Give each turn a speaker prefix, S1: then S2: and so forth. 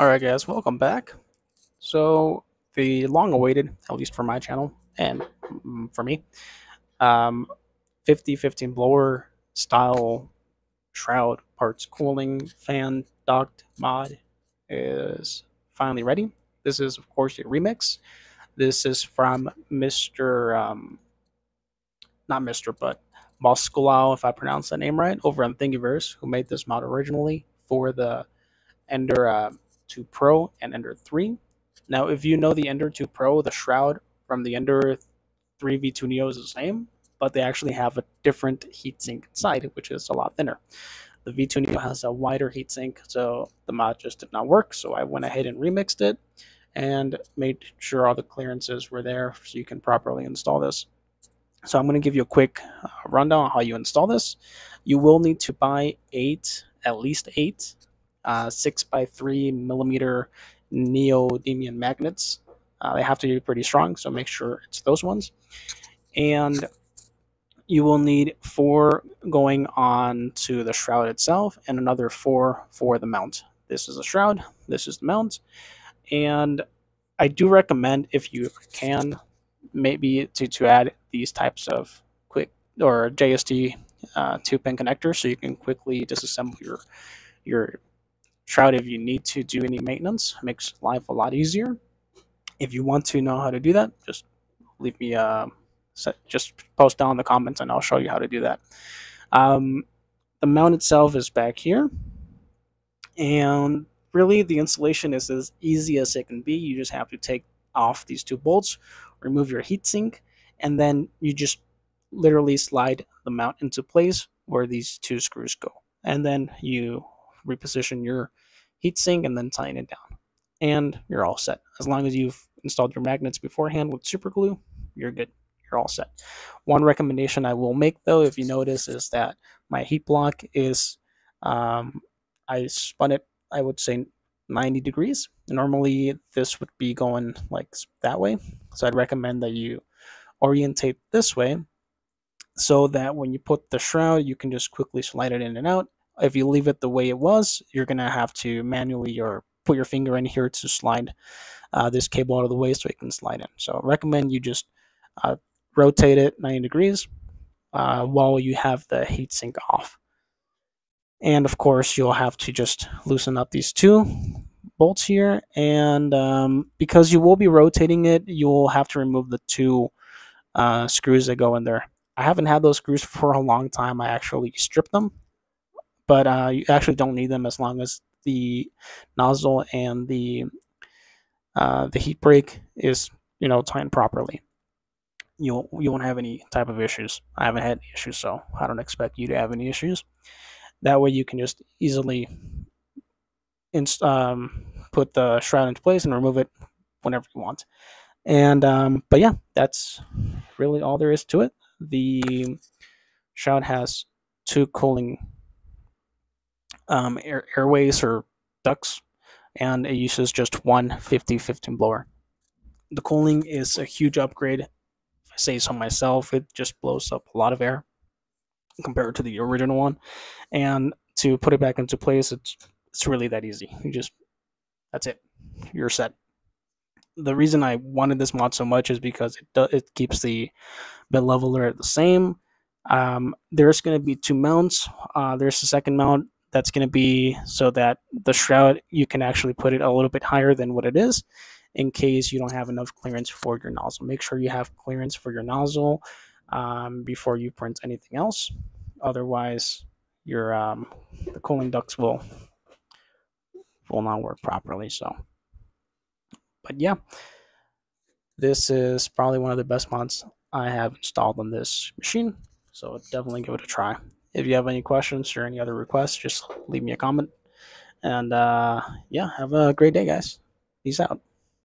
S1: Alright guys, welcome back. So, the long-awaited, at least for my channel, and mm, for me, um, 5015 blower style shroud parts cooling fan duct mod is finally ready. This is, of course, a remix. This is from Mr. Um, not Mr., but Moscow, if I pronounce that name right, over on Thingiverse, who made this mod originally for the Ender uh, 2 Pro and Ender 3. Now, if you know the Ender 2 Pro, the shroud from the Ender 3 V2 Neo is the same, but they actually have a different heatsink inside, which is a lot thinner. The V2 Neo has a wider heatsink, so the mod just did not work. So I went ahead and remixed it and made sure all the clearances were there so you can properly install this. So I'm going to give you a quick uh, rundown on how you install this. You will need to buy eight, at least eight, uh, six by three millimeter neodymium magnets. Uh, they have to be pretty strong, so make sure it's those ones. And you will need four going on to the shroud itself and another four for the mount. This is a shroud, this is the mount. And I do recommend if you can maybe to, to add these types of quick or JST uh, two pin connectors so you can quickly disassemble your your shroud if you need to do any maintenance. It makes life a lot easier. If you want to know how to do that, just leave me uh, just post down in the comments and I'll show you how to do that. Um, the mount itself is back here and really the installation is as easy as it can be. You just have to take off these two bolts, remove your heatsink, and then you just literally slide the mount into place where these two screws go. And then you reposition your heatsink and then tighten it down. And you're all set. As long as you've installed your magnets beforehand with super glue, you're good. You're all set. One recommendation I will make though, if you notice, is that my heat block is, um, I spun it, I would say 90 degrees. Normally this would be going like that way. So I'd recommend that you orientate this way so that when you put the shroud, you can just quickly slide it in and out. If you leave it the way it was, you're going to have to manually or put your finger in here to slide uh, this cable out of the way so it can slide in. So I recommend you just uh, rotate it 90 degrees uh, while you have the heatsink off. And of course, you'll have to just loosen up these two bolts here. And um, because you will be rotating it, you'll have to remove the two uh, screws that go in there. I haven't had those screws for a long time. I actually stripped them, but uh, you actually don't need them as long as the nozzle and the uh, the heat break is you know tightened properly. You you won't have any type of issues. I haven't had any issues, so I don't expect you to have any issues. That way you can just easily inst- um, put the shroud into place and remove it whenever you want. And um, but yeah, that's really all there is to it. The shroud has two cooling um, air- airways or ducts, and it uses just one 50-15 blower. The cooling is a huge upgrade. If I say so myself, it just blows up a lot of air compared to the original one. And to put it back into place, it's it's really that easy. You just that's it. You're set. The reason I wanted this mod so much is because it do, it keeps the bed leveler the same. Um, there's going to be two mounts. Uh, there's a second mount that's going to be so that the shroud you can actually put it a little bit higher than what it is in case you don't have enough clearance for your nozzle. Make sure you have clearance for your nozzle um, before you print anything else. Otherwise, your um, the cooling ducts will will not work properly. So, but yeah, this is probably one of the best mods I have installed on this machine. So definitely give it a try. If you have any questions or any other requests, just leave me a comment. And uh, yeah, have a great day, guys. Peace out.